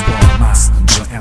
Storm, Master,